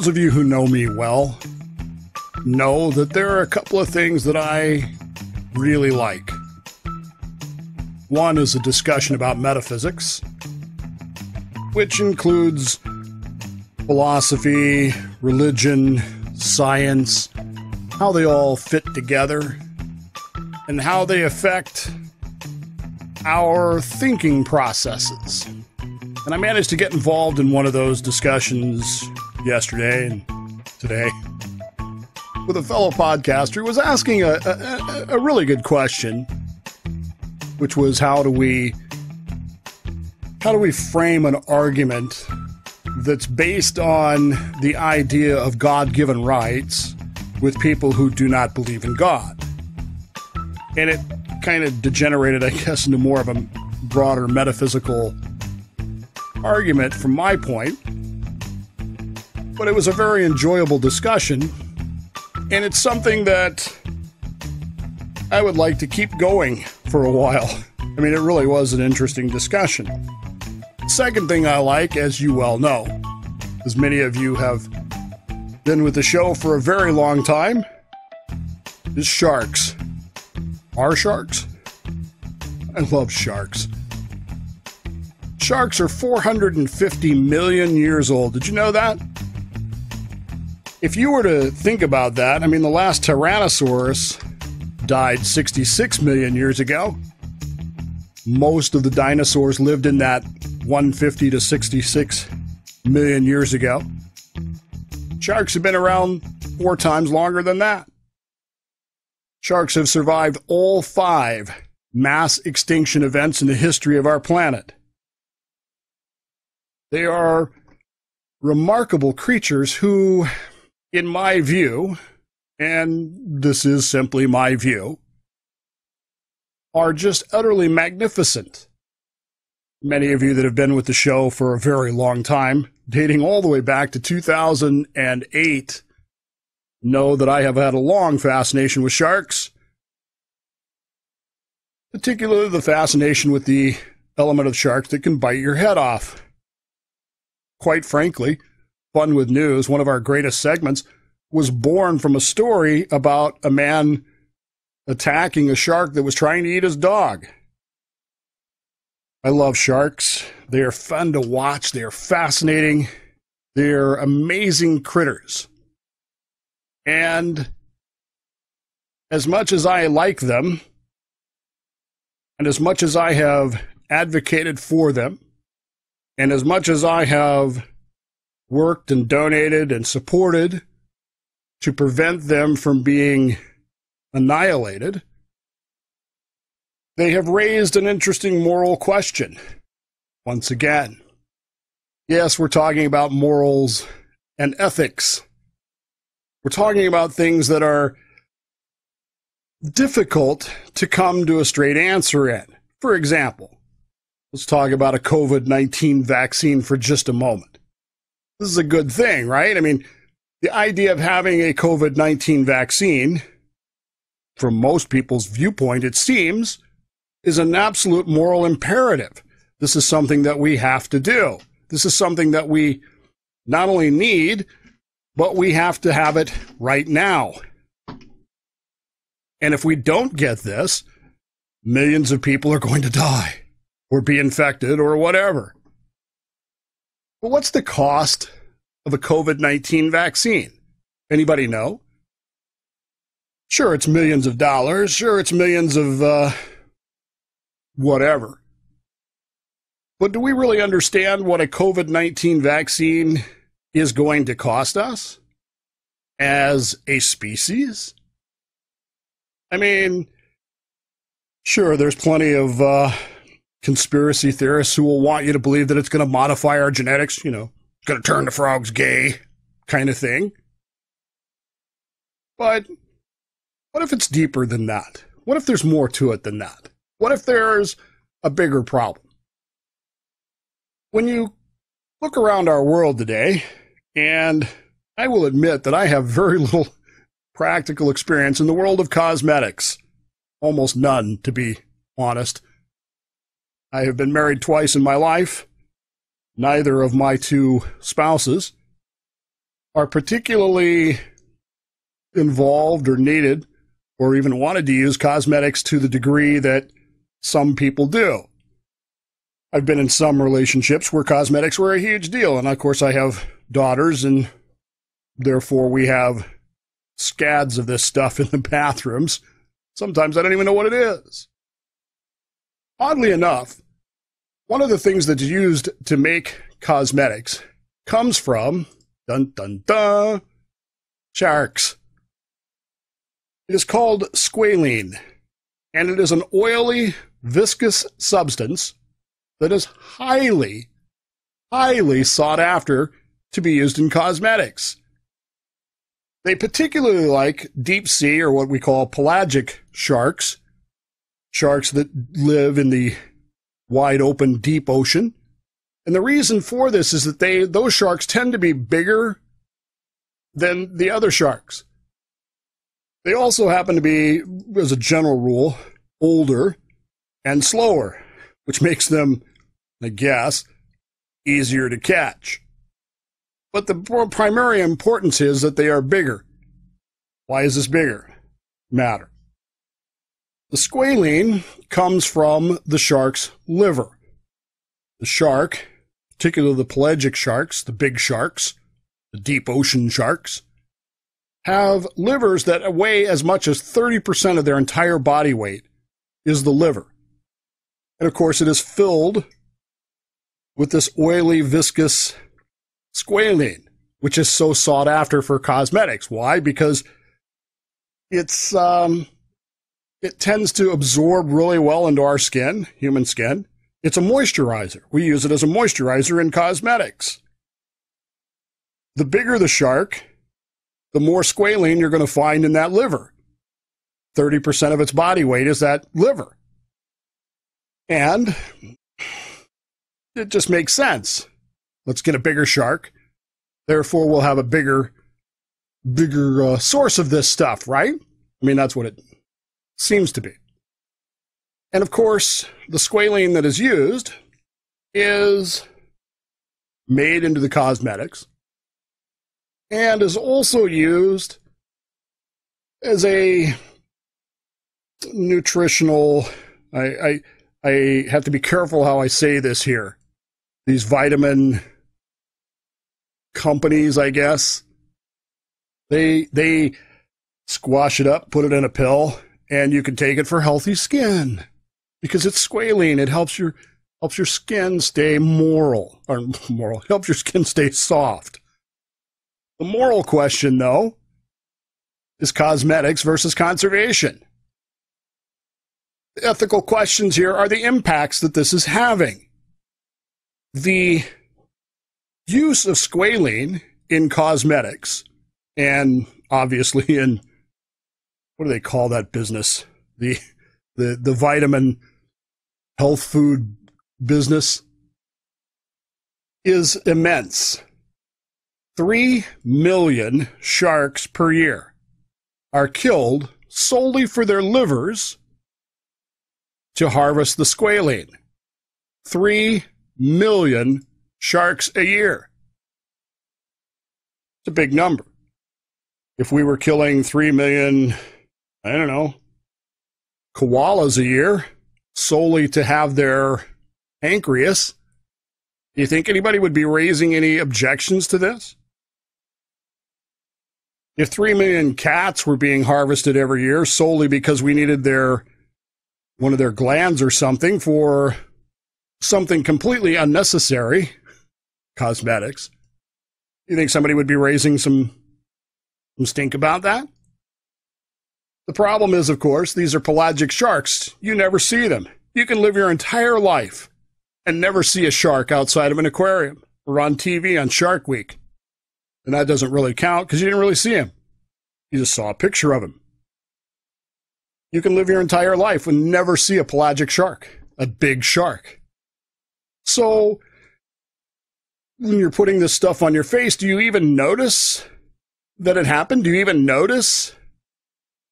Those of you who know me well know that there are a couple of things that I really like. One is a discussion about metaphysics, which includes philosophy, religion, science, how they all fit together, and how they affect our thinking processes. And I managed to get involved in one of those discussions yesterday and today with a fellow podcaster who was asking a, a, a really good question, which was how do we how do we frame an argument that's based on the idea of God-given rights with people who do not believe in God? And it kind of degenerated, I guess, into more of a broader metaphysical argument from my point. But it was a very enjoyable discussion, and it's something that I would like to keep going for a while. I mean, it really was an interesting discussion. Second thing I like, as you well know, as many of you have been with the show for a very long time, is sharks. Are sharks? I love sharks. Sharks are 450 million years old. Did you know that? If you were to think about that, I mean, the last Tyrannosaurus died 66 million years ago. Most of the dinosaurs lived in that 150 to 66 million years ago. Sharks have been around four times longer than that. Sharks have survived all five mass extinction events in the history of our planet. They are remarkable creatures who, in my view, and this is simply my view, are just utterly magnificent. Many of you that have been with the show for a very long time, dating all the way back to 2008, know that I have had a long fascination with sharks, particularly the fascination with the element of sharks that can bite your head off. Quite frankly, Fun with News, one of our greatest segments, was born from a story about a man attacking a shark that was trying to eat his dog. I love sharks. They are fun to watch. They are fascinating. They're amazing critters. And as much as I like them, and as much as I have advocated for them, and as much as I have worked and donated and supported to prevent them from being annihilated, they have raised an interesting moral question once again. Yes, we're talking about morals and ethics. We're talking about things that are difficult to come to a straight answer in. For example, let's talk about a COVID 19 vaccine for just a moment. This is a good thing, right? I mean, the idea of having a COVID 19 vaccine, from most people's viewpoint, it seems, is an absolute moral imperative. This is something that we have to do. This is something that we not only need, but we have to have it right now. And if we don't get this, millions of people are going to die or be infected or whatever. But what's the cost of a COVID 19 vaccine? Anybody know? Sure, it's millions of dollars. Sure, it's millions of uh, whatever. But do we really understand what a COVID 19 vaccine is going to cost us as a species? I mean, sure, there's plenty of uh, conspiracy theorists who will want you to believe that it's going to modify our genetics, you know, it's going to turn the frogs gay kind of thing. But what if it's deeper than that? What if there's more to it than that? What if there's a bigger problem? When you look around our world today, and I will admit that I have very little practical experience in the world of cosmetics. Almost none, to be honest. I have been married twice in my life. Neither of my two spouses are particularly involved or needed or even wanted to use cosmetics to the degree that some people do. I've been in some relationships where cosmetics were a huge deal. And of course, I have daughters, and therefore we have scads of this stuff in the bathrooms. Sometimes I don't even know what it is. Oddly enough, one of the things that's used to make cosmetics comes from dun dun dun sharks. It is called squalene, and it is an oily, viscous substance that is highly, highly sought after to be used in cosmetics. They particularly like deep sea or what we call pelagic sharks, sharks that live in the wide open deep ocean. And the reason for this is that they those sharks tend to be bigger than the other sharks. They also happen to be, as a general rule, older and slower, which makes them, I guess, easier to catch. But the primary importance is that they are bigger. Why is this bigger? Matter. The squalene comes from the shark's liver. The shark, particularly the pelagic sharks, the big sharks, the deep ocean sharks, have livers that weigh as much as 30% of their entire body weight is the liver. And of course, it is filled with this oily, viscous squalene, which is so sought after for cosmetics. Why? Because it's um, it tends to absorb really well into our skin, human skin. It's a moisturizer. We use it as a moisturizer in cosmetics. The bigger the shark, the more squalene you're going to find in that liver. 30% of its body weight is that liver. And it just makes sense. Let's get a bigger shark. Therefore, we'll have a bigger, bigger uh, source of this stuff, right? I mean, that's what it seems to be. And of course, the squalene that is used is made into the cosmetics and is also used as a nutritional. I, I, I have to be careful how I say this here. These vitamin companies, I guess, they they squash it up, put it in a pill, and you can take it for healthy skin because it's squalene. It helps your helps your skin stay moral or moral helps your skin stay soft. The moral question, though, is cosmetics versus conservation. The ethical questions here are the impacts that this is having. The use of squalene in cosmetics and obviously in what do they call that business? The the the vitamin health food business is immense. 3 million sharks per year are killed solely for their livers to harvest the squalene. 3 million sharks a year. It's a big number. If we were killing 3 million, I don't know, koalas a year solely to have their pancreas, do you think anybody would be raising any objections to this? if 3 million cats were being harvested every year solely because we needed their one of their glands or something for something completely unnecessary cosmetics you think somebody would be raising some some stink about that the problem is of course these are pelagic sharks you never see them you can live your entire life and never see a shark outside of an aquarium or on tv on shark week and that doesn't really count because you didn't really see him. You just saw a picture of him. You can live your entire life and never see a pelagic shark, a big shark. So, when you're putting this stuff on your face, do you even notice that it happened? Do you even notice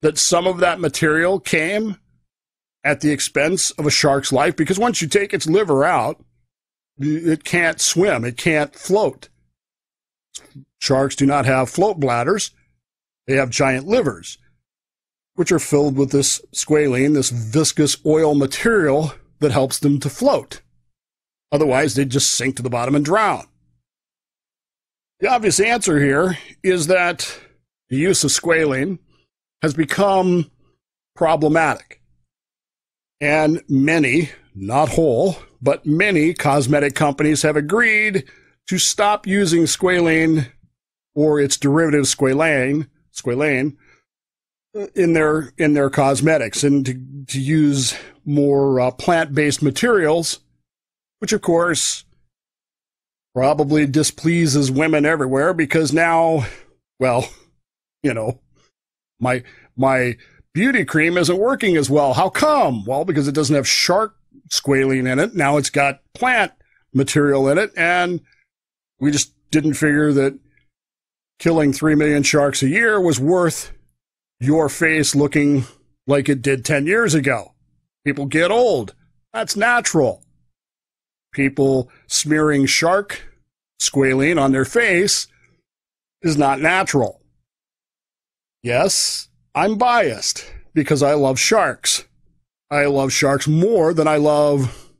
that some of that material came at the expense of a shark's life? Because once you take its liver out, it can't swim, it can't float Sharks do not have float bladders. They have giant livers, which are filled with this squalene, this viscous oil material that helps them to float. Otherwise, they'd just sink to the bottom and drown. The obvious answer here is that the use of squalene has become problematic. And many, not whole, but many cosmetic companies have agreed to stop using squalene or its derivative squalane, squalane in their in their cosmetics and to, to use more uh, plant-based materials, which of course probably displeases women everywhere because now, well, you know, my my beauty cream isn't working as well. How come? Well, because it doesn't have shark squalene in it. Now it's got plant material in it, and we just didn't figure that killing 3 million sharks a year was worth your face looking like it did 10 years ago. People get old. That's natural. People smearing shark squalene on their face is not natural. Yes, I'm biased because I love sharks. I love sharks more than I love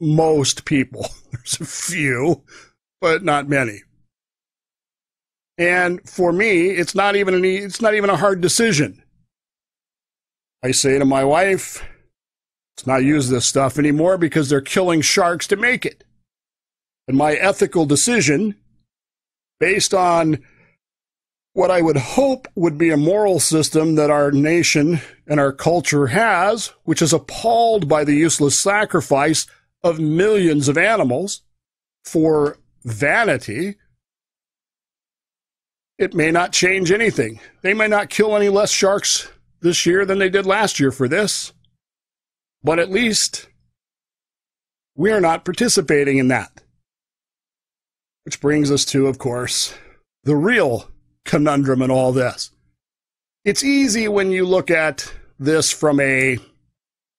most people. There's a few, but not many. And for me, it's not even an, it's not even a hard decision. I say to my wife, let's not use this stuff anymore because they're killing sharks to make it. And my ethical decision, based on what I would hope would be a moral system that our nation and our culture has, which is appalled by the useless sacrifice of millions of animals for vanity, it may not change anything. They may not kill any less sharks this year than they did last year for this. But at least we are not participating in that. Which brings us to, of course, the real conundrum in all this. It's easy when you look at this from a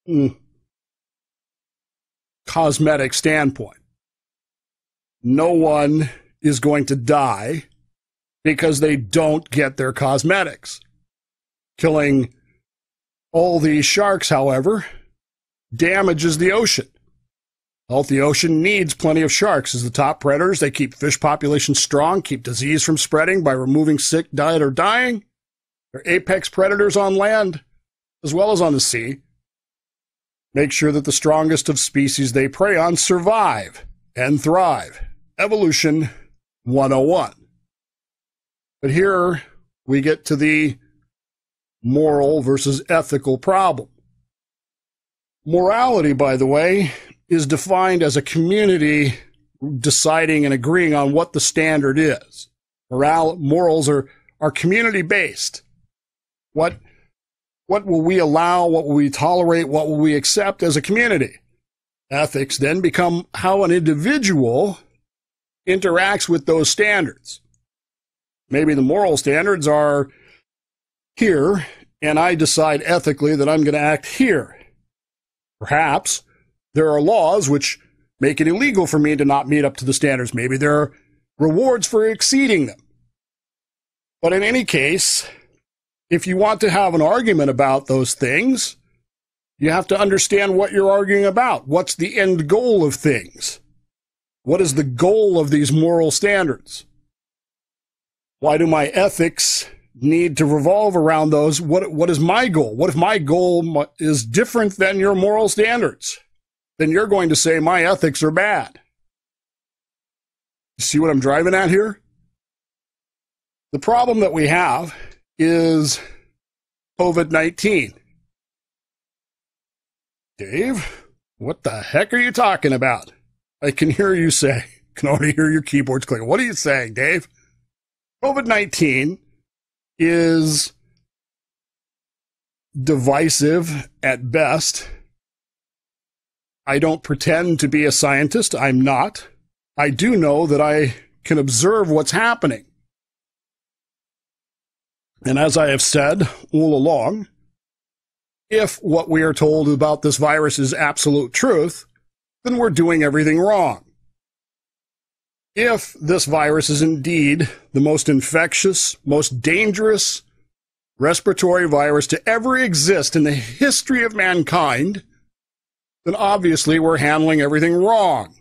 mm, cosmetic standpoint. No one is going to die because they don't get their cosmetics. Killing all these sharks, however, damages the ocean. Healthy ocean needs plenty of sharks as the top predators. They keep fish populations strong, keep disease from spreading by removing sick, died, or dying. They're apex predators on land as well as on the sea. Make sure that the strongest of species they prey on survive and thrive. Evolution 101. But here we get to the moral versus ethical problem. Morality, by the way, is defined as a community deciding and agreeing on what the standard is. Moral, morals are, are community based. What, what will we allow? What will we tolerate? What will we accept as a community? Ethics then become how an individual interacts with those standards. Maybe the moral standards are here, and I decide ethically that I'm going to act here. Perhaps there are laws which make it illegal for me to not meet up to the standards. Maybe there are rewards for exceeding them. But in any case, if you want to have an argument about those things, you have to understand what you're arguing about. What's the end goal of things? What is the goal of these moral standards? Why do my ethics need to revolve around those? What, what is my goal? What if my goal is different than your moral standards? Then you're going to say my ethics are bad. See what I'm driving at here? The problem that we have is COVID 19. Dave, what the heck are you talking about? I can hear you say, can already hear your keyboards clicking. What are you saying, Dave? COVID 19 is divisive at best I don't pretend to be a scientist. I'm not. I do know that I can observe what's happening. And as I have said all along, if what we are told about this virus is absolute truth, then we're doing everything wrong. if this virus is indeed the most infectious, most dangerous respiratory virus to ever exist in the history of mankind, then obviously we're handling everything wrong.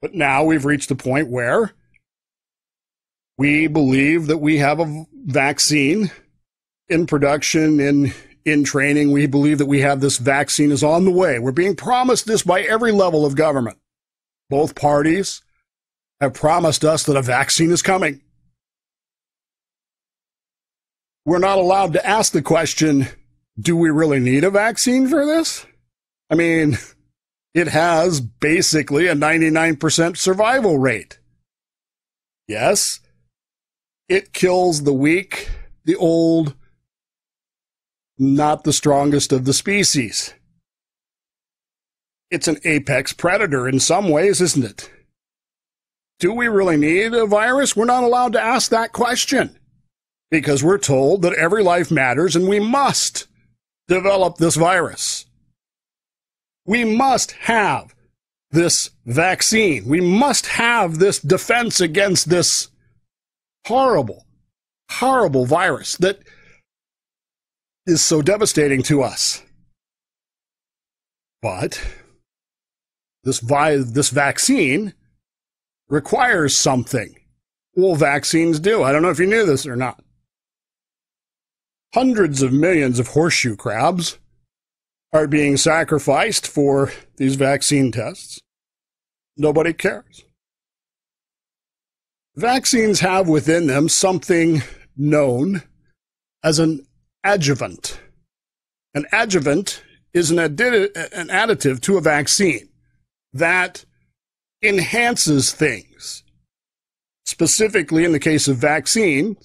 But now we've reached a point where we believe that we have a vaccine in production, in in training. We believe that we have this vaccine is on the way. We're being promised this by every level of government. Both parties have promised us that a vaccine is coming. We're not allowed to ask the question, do we really need a vaccine for this? I mean, it has basically a 99% survival rate. Yes, it kills the weak, the old, not the strongest of the species. It's an apex predator in some ways, isn't it? Do we really need a virus? We're not allowed to ask that question because we're told that every life matters and we must develop this virus. We must have this vaccine. We must have this defense against this horrible, horrible virus that is so devastating to us. But this vi- this vaccine requires something. Well, vaccines do. I don't know if you knew this or not. Hundreds of millions of horseshoe crabs are being sacrificed for these vaccine tests. Nobody cares. Vaccines have within them something known as an adjuvant. An adjuvant is an, addi- an additive to a vaccine that enhances things. Specifically, in the case of vaccine,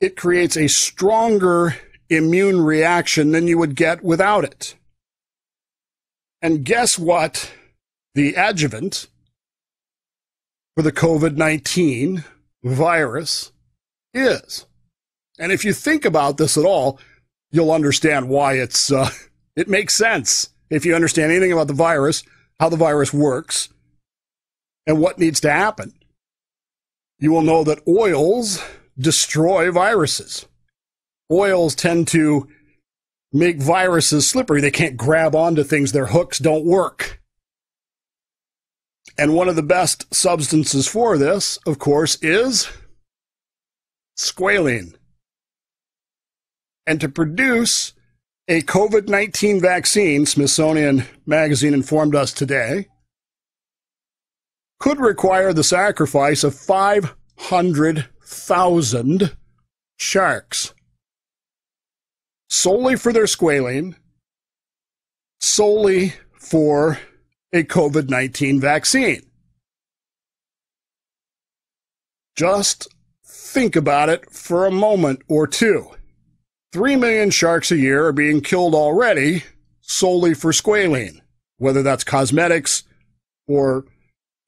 it creates a stronger immune reaction than you would get without it. And guess what? The adjuvant for the COVID 19 virus is. And if you think about this at all, you'll understand why it's, uh, it makes sense. If you understand anything about the virus, how the virus works, and what needs to happen, you will know that oils destroy viruses. Oils tend to make viruses slippery. They can't grab onto things. Their hooks don't work. And one of the best substances for this, of course, is squalene. And to produce a COVID 19 vaccine, Smithsonian Magazine informed us today, could require the sacrifice of 500,000 sharks solely for their squalene, solely for a COVID 19 vaccine. Just think about it for a moment or two. Three million sharks a year are being killed already solely for squalene, whether that's cosmetics or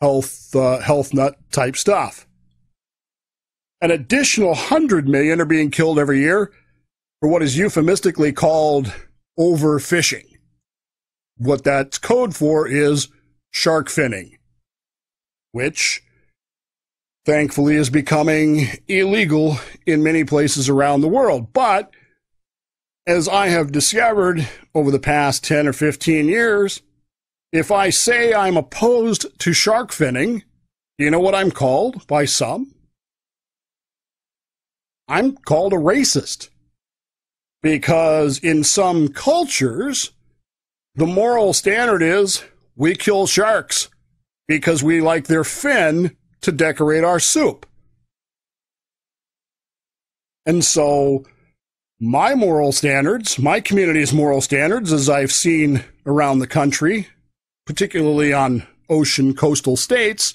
health uh, health nut type stuff. An additional 100 million are being killed every year for what is euphemistically called overfishing. What that's code for is shark finning, which thankfully is becoming illegal in many places around the world. But as I have discovered over the past 10 or 15 years, if I say I'm opposed to shark finning, you know what I'm called by some? I'm called a racist. Because in some cultures, the moral standard is we kill sharks because we like their fin to decorate our soup. And so, my moral standards, my community's moral standards, as I've seen around the country, particularly on ocean coastal states,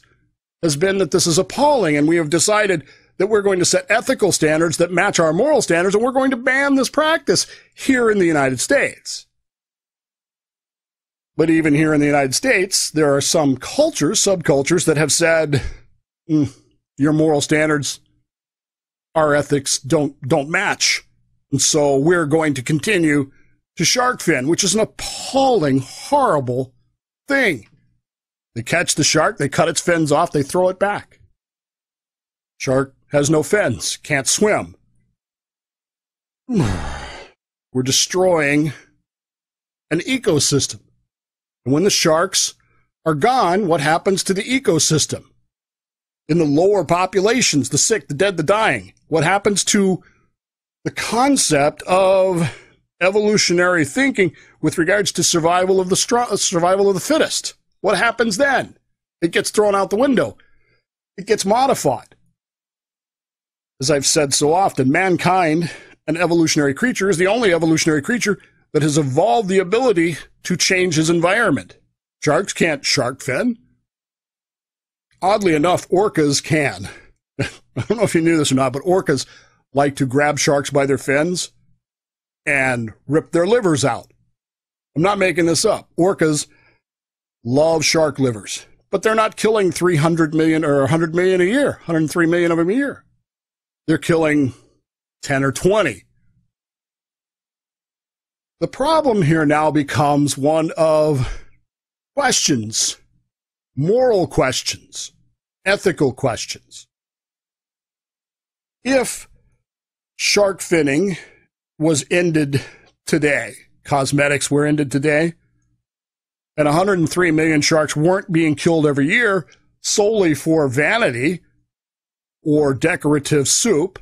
has been that this is appalling. And we have decided that we're going to set ethical standards that match our moral standards, and we're going to ban this practice here in the United States. But even here in the United States, there are some cultures, subcultures, that have said, mm, your moral standards, our ethics don't, don't match. And so we're going to continue to shark fin, which is an appalling, horrible thing. They catch the shark, they cut its fins off, they throw it back. Shark has no fins, can't swim. We're destroying an ecosystem. And when the sharks are gone, what happens to the ecosystem? In the lower populations, the sick, the dead, the dying, what happens to the concept of evolutionary thinking with regards to survival of the survival of the fittest? What happens then? It gets thrown out the window. It gets modified. As I've said so often, mankind, an evolutionary creature, is the only evolutionary creature that has evolved the ability to change his environment. Sharks can't shark fin. Oddly enough, orcas can. I don't know if you knew this or not, but orcas like to grab sharks by their fins and rip their livers out. I'm not making this up. Orcas love shark livers, but they're not killing 300 million or 100 million a year, 103 million of them a year. They're killing 10 or 20. The problem here now becomes one of questions, moral questions, ethical questions. If shark finning was ended today, cosmetics were ended today, and 103 million sharks weren't being killed every year solely for vanity or decorative soup,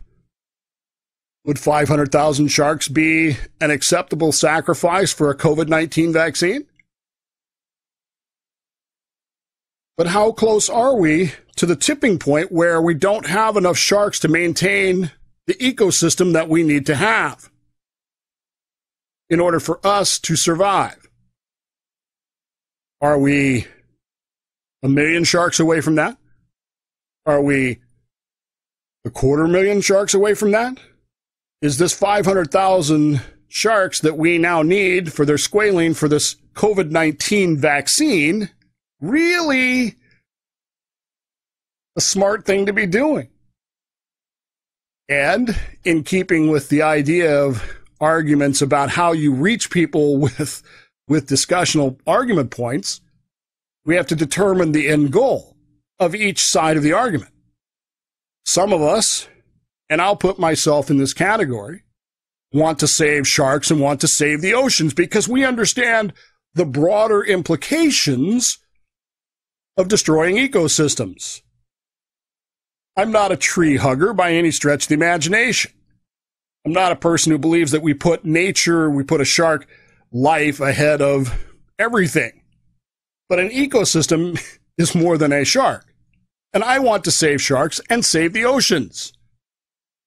would 500,000 sharks be an acceptable sacrifice for a COVID 19 vaccine? But how close are we to the tipping point where we don't have enough sharks to maintain the ecosystem that we need to have in order for us to survive? Are we a million sharks away from that? Are we a quarter million sharks away from that? Is this 500,000 sharks that we now need for their squalene for this COVID 19 vaccine really a smart thing to be doing? And in keeping with the idea of arguments about how you reach people with, with discussional argument points, we have to determine the end goal of each side of the argument. Some of us, and I'll put myself in this category, want to save sharks and want to save the oceans because we understand the broader implications of destroying ecosystems. I'm not a tree hugger by any stretch of the imagination. I'm not a person who believes that we put nature, we put a shark life ahead of everything. But an ecosystem is more than a shark. And I want to save sharks and save the oceans.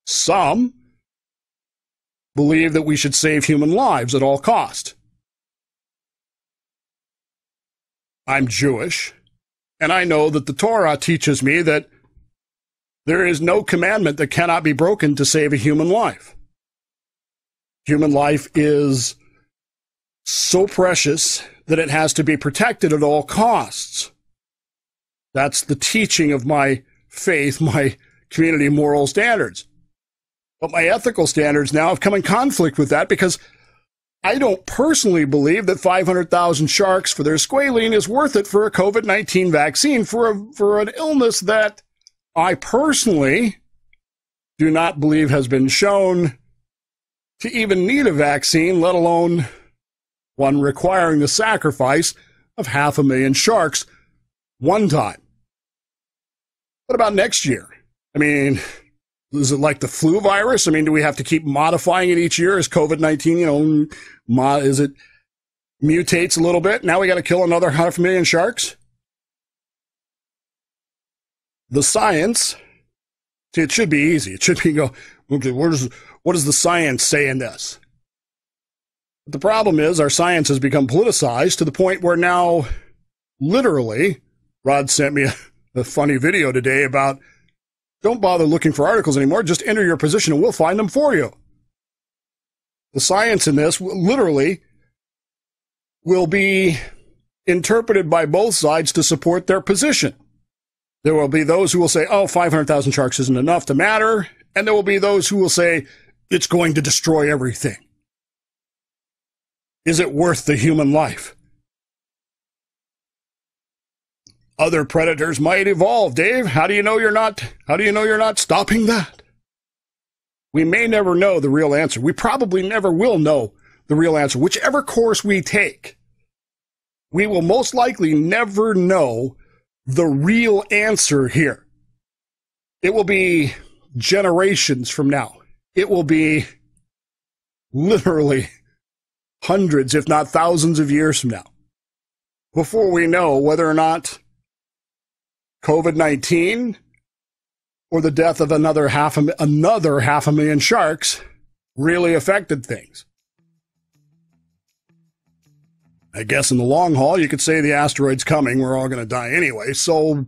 Some believe that we should save human lives at all cost. I'm Jewish, and I know that the Torah teaches me that there is no commandment that cannot be broken to save a human life. Human life is so precious that it has to be protected at all costs. That's the teaching of my faith, my community moral standards. But my ethical standards now have come in conflict with that because I don't personally believe that 500,000 sharks for their squalene is worth it for a COVID 19 vaccine for, a, for an illness that I personally do not believe has been shown to even need a vaccine, let alone one requiring the sacrifice of half a million sharks one time. What about next year? I mean, is it like the flu virus? I mean, do we have to keep modifying it each year Is COVID 19, you know, is it mutates a little bit? Now we got to kill another half a million sharks? The science, it should be easy. It should be go, okay, what, is, what does the science say in this? But the problem is our science has become politicized to the point where now, literally, Rod sent me a, a funny video today about don't bother looking for articles anymore. Just enter your position and we'll find them for you. The science in this literally will be interpreted by both sides to support their position. There will be those who will say, oh, 500,000 sharks isn't enough to matter. And there will be those who will say, it's going to destroy everything. Is it worth the human life? Other predators might evolve, Dave. How do you know you're not how do you know you're not stopping that? We may never know the real answer. We probably never will know the real answer. Whichever course we take, we will most likely never know the real answer here. It will be generations from now. It will be literally hundreds, if not thousands of years from now before we know whether or not COVID 19 or the death of another half a, another half a million sharks really affected things. I guess in the long haul, you could say the asteroid's coming. We're all going to die anyway. So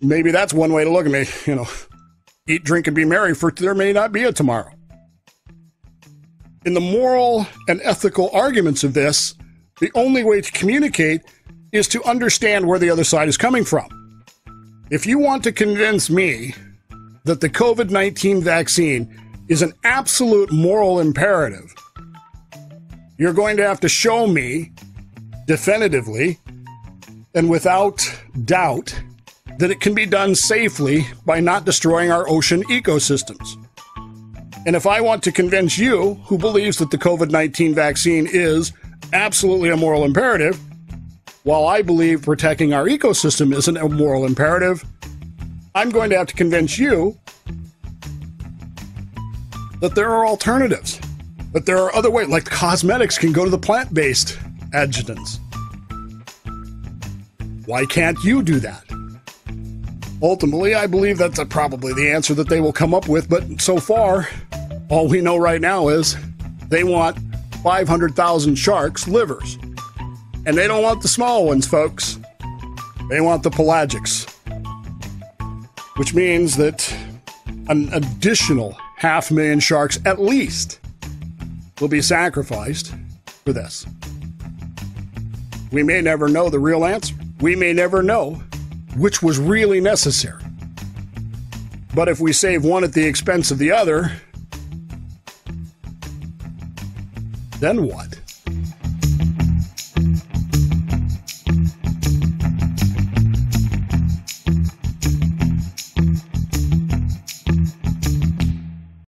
maybe that's one way to look at me. You know, eat, drink, and be merry, for there may not be a tomorrow. In the moral and ethical arguments of this, the only way to communicate is to understand where the other side is coming from. If you want to convince me that the COVID 19 vaccine is an absolute moral imperative, you're going to have to show me definitively and without doubt that it can be done safely by not destroying our ocean ecosystems. And if I want to convince you, who believes that the COVID 19 vaccine is absolutely a moral imperative, while I believe protecting our ecosystem isn't a moral imperative, I'm going to have to convince you that there are alternatives, that there are other ways, like cosmetics can go to the plant based adjuvants. Why can't you do that? Ultimately, I believe that's probably the answer that they will come up with, but so far, all we know right now is they want 500,000 sharks' livers. And they don't want the small ones, folks. They want the pelagics. Which means that an additional half million sharks at least will be sacrificed for this. We may never know the real answer. We may never know which was really necessary. But if we save one at the expense of the other, then what?